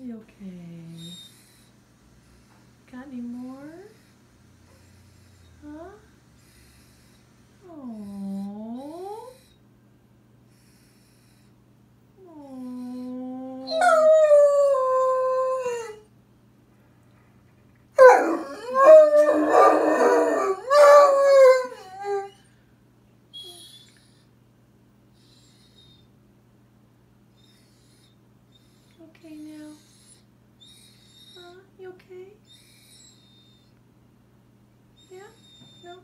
be okay. Got any more? Huh? Oh. Okay now. Yeah? No?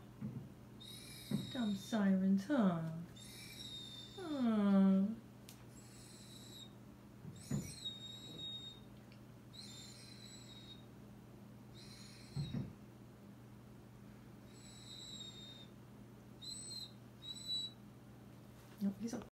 Dumb sirens, huh? Hmm. Nope, he's